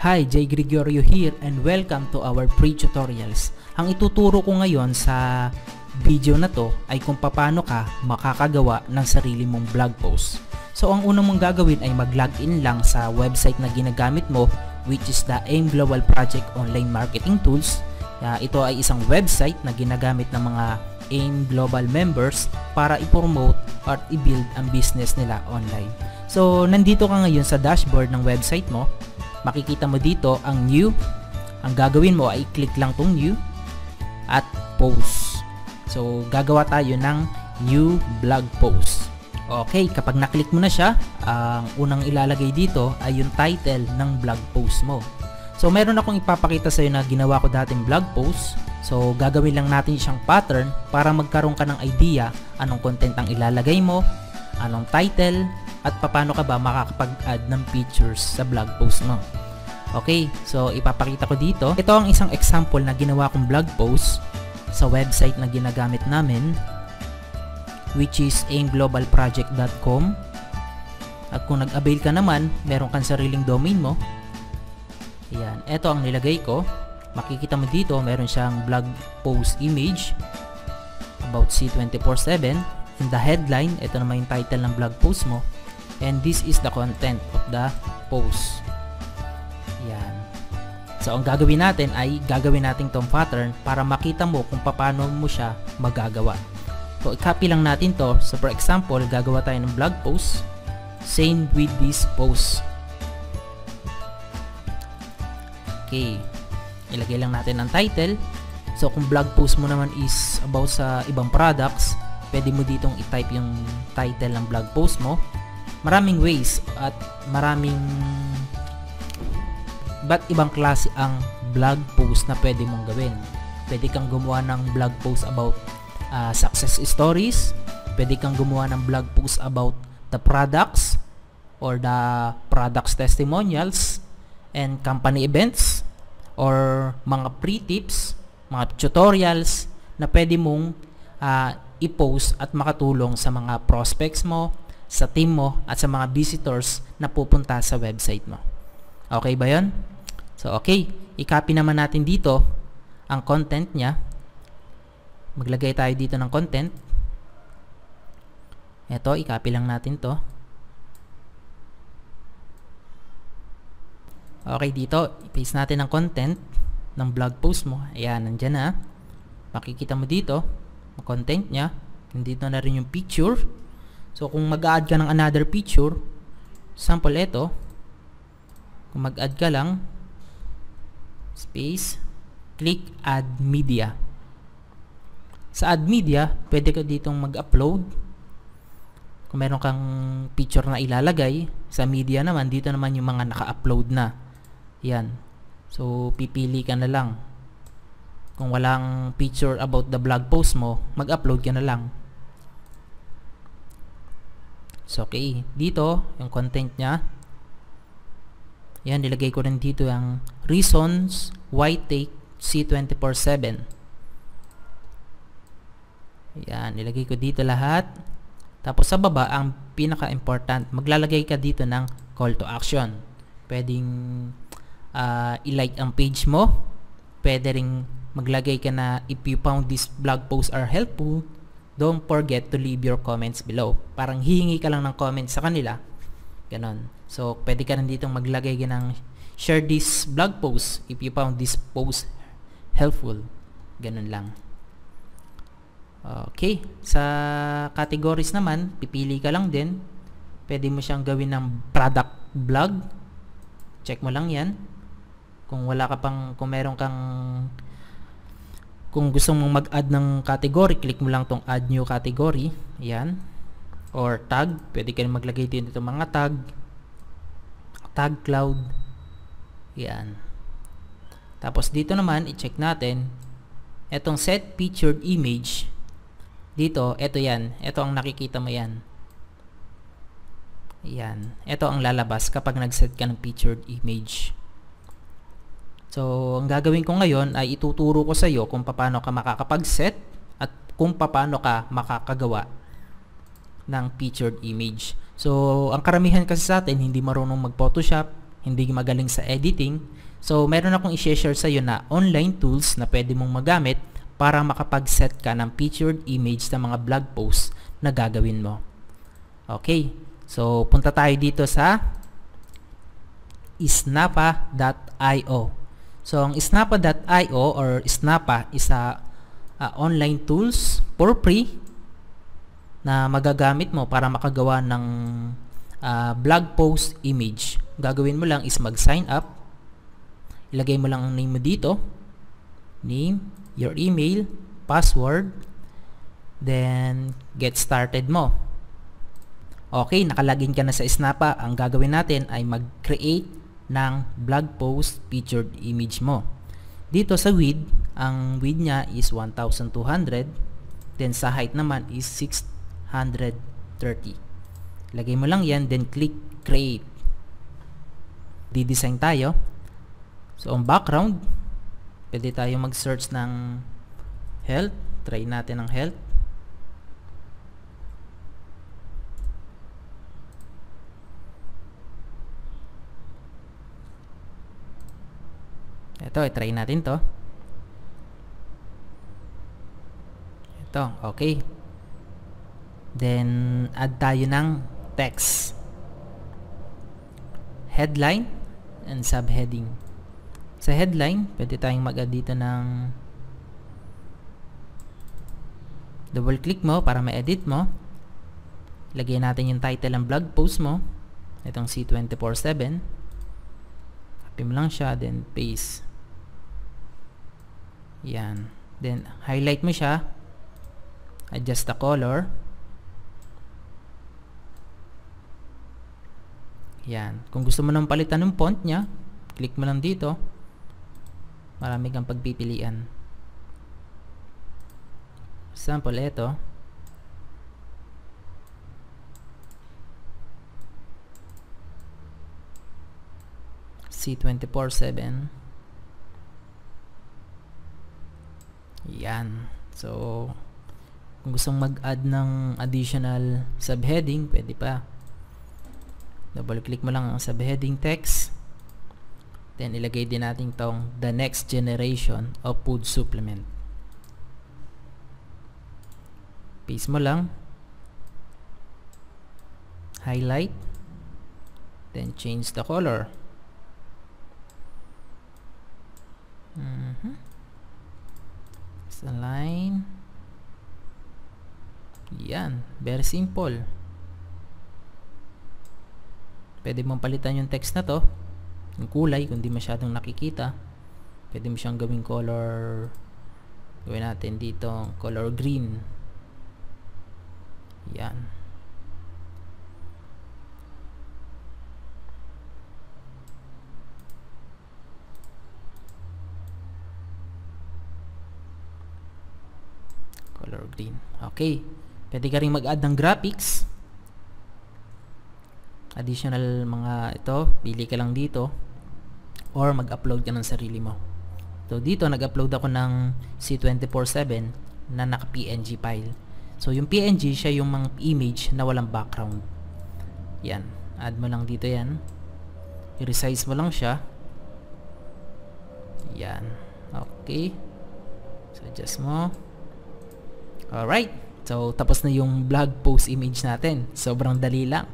Hi, Jay Gregorio here and welcome to our pre-tutorials. Ang ituturo ko ngayon sa video na to ay kung paano ka makakagawa ng sarili mong blog post. So ang unang mong gagawin ay mag-login lang sa website na ginagamit mo which is the AIM Global Project Online Marketing Tools. Uh, ito ay isang website na ginagamit ng mga AIM Global members para i-promote or i-build ang business nila online. So nandito ka ngayon sa dashboard ng website mo makikita mo dito ang new. Ang gagawin mo ay click lang tong new at post. So, gagawa tayo ng new blog post. Okay, kapag naklik mo na siya, ang unang ilalagay dito ay yung title ng blog post mo. So, meron akong ipapakita sa iyo na ginawa ko dating blog post. So, gagawin lang natin siyang pattern para magkaroon ka ng idea anong content ang ilalagay mo, anong title, at paano ka ba makakapag-add ng pictures sa blog post mo. Okay, so ipapakita ko dito. Ito ang isang example na ginawa kong blog post sa website na ginagamit namin which is aimglobalproject.com at kung nag-avail ka naman, meron kang sariling domain mo. Ayan, ito ang nilagay ko. Makikita mo dito, meron siyang blog post image about C247. In the headline, ito naman yung title ng blog post mo and this is the content of the post. Yan. So, ang gagawin natin ay gagawin natin tong pattern para makita mo kung paano mo siya magagawa. So, i-copy lang natin to. So, for example, gagawa tayo ng blog post. Same with this post. Okay. Ilagay lang natin ang title. So, kung blog post mo naman is about sa ibang products, pwede mo ditong i-type yung title ng blog post mo maraming ways at maraming ba't ibang klase ang blog post na pwede mong gawin. Pwede kang gumawa ng blog post about uh, success stories. Pwede kang gumawa ng blog post about the products or the products testimonials and company events or mga pre-tips, mga tutorials na pwede mong uh, i-post at makatulong sa mga prospects mo, sa team mo at sa mga visitors na pupunta sa website mo. Okay ba yon? So, okay. I-copy naman natin dito ang content niya. Maglagay tayo dito ng content. Ito, i-copy lang natin to. Okay, dito, i-paste natin ang content ng blog post mo. Ayan, nandyan na. Makikita mo dito, ang content niya. Nandito na rin yung picture So, kung mag-add ka ng another picture, sample ito, kung mag-add ka lang, space, click add media. Sa add media, pwede ka ditong mag-upload. Kung meron kang picture na ilalagay, sa media naman, dito naman yung mga naka-upload na. Yan. So, pipili ka na lang. Kung walang picture about the blog post mo, mag-upload ka na lang. So, okay. Dito, yung content niya. Yan, nilagay ko rin dito yung reasons why take C247. Yan, nilagay ko dito lahat. Tapos sa baba, ang pinaka-important, maglalagay ka dito ng call to action. Pwedeng uh, i-like ang page mo. Pwede ring maglagay ka na if you found this blog post are helpful, don't forget to leave your comments below. Parang hihingi ka lang ng comments sa kanila. Ganon. So, pwede ka rin dito maglagay ng share this blog post if you found this post helpful. Ganon lang. Okay. Sa categories naman, pipili ka lang din. Pwede mo siyang gawin ng product blog. Check mo lang yan. Kung wala ka pang, kung meron kang kung gusto mong mag-add ng category, click mo lang tong add new category. Yan. Or tag. Pwede ka maglagay din dito mga tag. Tag cloud. Yan. Tapos dito naman, i-check natin. Etong set featured image. Dito, ito yan. Ito ang nakikita mo yan. Yan. Ito ang lalabas kapag nag-set ka ng featured image. So, ang gagawin ko ngayon ay ituturo ko sa iyo kung paano ka makakapag-set at kung paano ka makakagawa ng featured image. So, ang karamihan kasi sa atin hindi marunong mag-Photoshop, hindi magaling sa editing. So, meron akong i-share sa iyo na online tools na pwede mong magamit para makapag-set ka ng featured image ng mga blog posts na gagawin mo. Okay, so punta tayo dito sa snapa.io. So, ang snapa.io or snapa is a uh, online tools for free na magagamit mo para makagawa ng uh, blog post image. Gagawin mo lang is mag-sign up. Ilagay mo lang ang name mo dito. Name, your email, password, then get started mo. Okay, nakalagin ka na sa Snapa. Ang gagawin natin ay mag-create ng blog post featured image mo. Dito sa width, ang width niya is 1,200. Then sa height naman is 630. Lagay mo lang yan, then click create. Di-design tayo. So, ang background, pwede tayo mag-search ng health. Try natin ang health. Ito, i-try natin to. Ito, okay. Then, add tayo ng text. Headline and subheading. Sa headline, pwede tayong mag-add dito ng double click mo para ma-edit mo. Lagyan natin yung title ng blog post mo. Itong C247. Copy mo lang siya, then paste. Yan. Then, highlight mo siya. Adjust the color. Yan. Kung gusto mo nang palitan ng font niya, click mo lang dito marami kang pagpipilian sample ito C247 yan so kung gusto mag-add ng additional subheading pwede pa double click mo lang ang subheading text Then, ilagay din natin tong the next generation of food supplement. Paste mo lang. Highlight. Then, change the color. Mm Align. Yan. Very simple. Pwede mong palitan yung text na to yung kulay kung di masyadong nakikita pwede mo siyang gawing color gawin natin dito color green yan green okay pwede ka rin mag-add ng graphics additional mga ito pili ka lang dito or mag-upload ka ng sarili mo. So dito nag-upload ako ng C247 na naka-PNG file. So yung PNG siya yung mga image na walang background. Yan, add mo lang dito yan. I-resize mo lang siya. Yan. Okay. So adjust mo. Alright. So tapos na yung blog post image natin. Sobrang dali lang.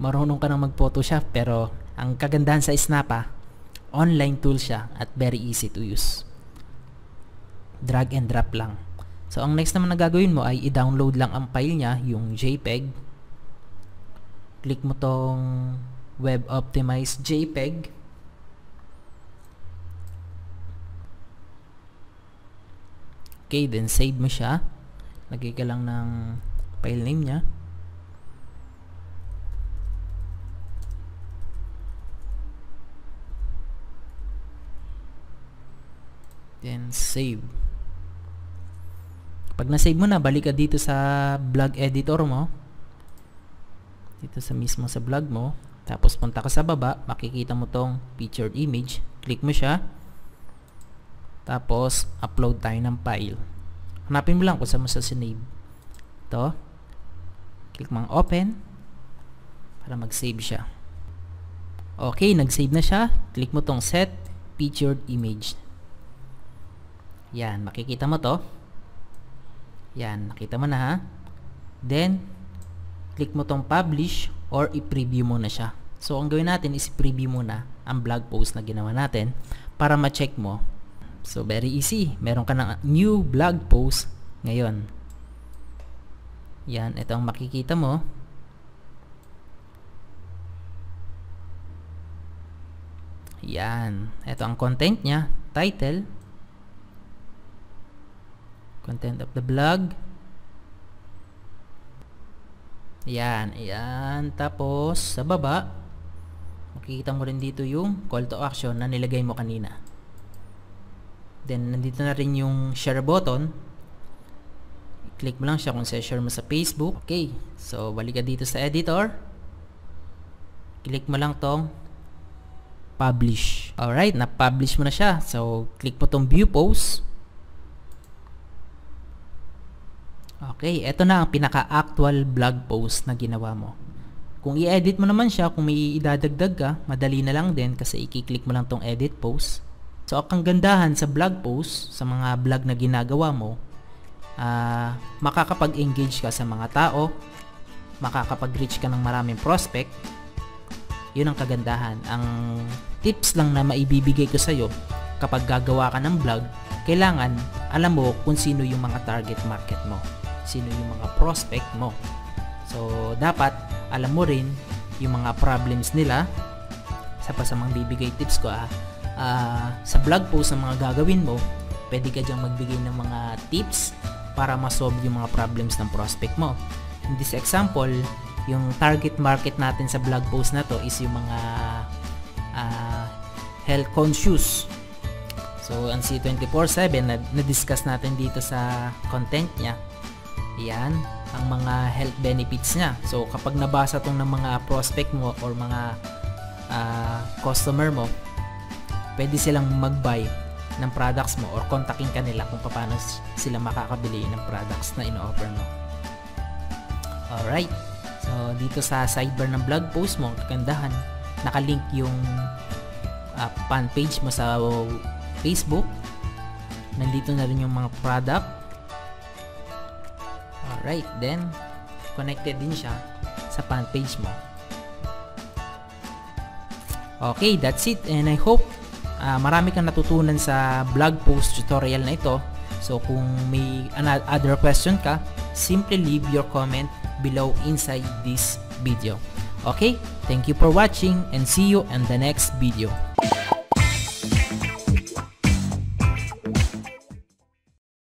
Marunong ka nang mag-photoshop pero ang kagandahan sa Snapa, online tool siya at very easy to use. Drag and drop lang. So, ang next naman na gagawin mo ay i-download lang ang file niya, yung JPEG. Click mo tong Web Optimized JPEG. Okay, then save mo siya. Lagay ka lang ng file name niya. Then, save. Pag na-save mo na, balik ka dito sa blog editor mo. Dito sa mismo sa blog mo. Tapos, punta ka sa baba. Makikita mo tong featured image. Click mo siya. Tapos, upload tayo ng file. Hanapin mo lang kung saan mo sa sinave. Ito. Click mo open para mag-save siya. Okay, nag-save na siya. Click mo tong set featured image. Yan, makikita mo to. Yan, nakita mo na ha. Then, click mo tong publish or i-preview mo na siya. So, ang gawin natin is i-preview muna ang blog post na ginawa natin para ma-check mo. So, very easy. Meron ka ng new blog post ngayon. Yan, ito ang makikita mo. Yan. Ito ang content niya. Title. Content of the blog. Yan. Yan. Tapos, sa baba, makikita mo rin dito yung call to action na nilagay mo kanina. Then, nandito na rin yung share button. I-click mo lang siya kung sa-share mo sa Facebook. Okay. So, balik ka dito sa editor. Click mo lang tong publish. Alright, na-publish mo na siya. So, click mo tong view post. Okay, ito na ang pinaka-actual blog post na ginawa mo. Kung i-edit mo naman siya, kung may idadagdag ka, madali na lang din kasi i-click mo lang tong edit post. So, ang gandahan sa blog post, sa mga blog na ginagawa mo, uh, makakapag-engage ka sa mga tao, makakapag-reach ka ng maraming prospect, yun ang kagandahan. Ang tips lang na maibibigay ko sa'yo kapag gagawa ka ng vlog, kailangan alam mo kung sino yung mga target market mo. Sino yung mga prospect mo. So, dapat alam mo rin yung mga problems nila. Sa pasamang bibigay tips ko ah, uh, sa blog post na mga gagawin mo, pwede ka dyan magbigay ng mga tips para ma-solve yung mga problems ng prospect mo. In this example, yung target market natin sa blog post na to is yung mga uh, health conscious. So, ang C24-7 na, na-discuss natin dito sa content niya, yan, ang mga health benefits niya. So, kapag nabasa tong ng mga prospect mo or mga uh, customer mo, pwede silang mag-buy ng products mo or kontakin ka nila kung paano sila makakabili ng products na ino-offer mo. Alright. So, dito sa sidebar ng blog post mo, kagandahan, nakalink yung uh, fan page mo sa Facebook. Nandito na rin yung mga product. Alright, then connected din siya sa fan page mo. Okay, that's it. And I hope uh, marami kang natutunan sa blog post tutorial na ito. So kung may other question ka, simply leave your comment below inside this video. Okay, thank you for watching and see you in the next video.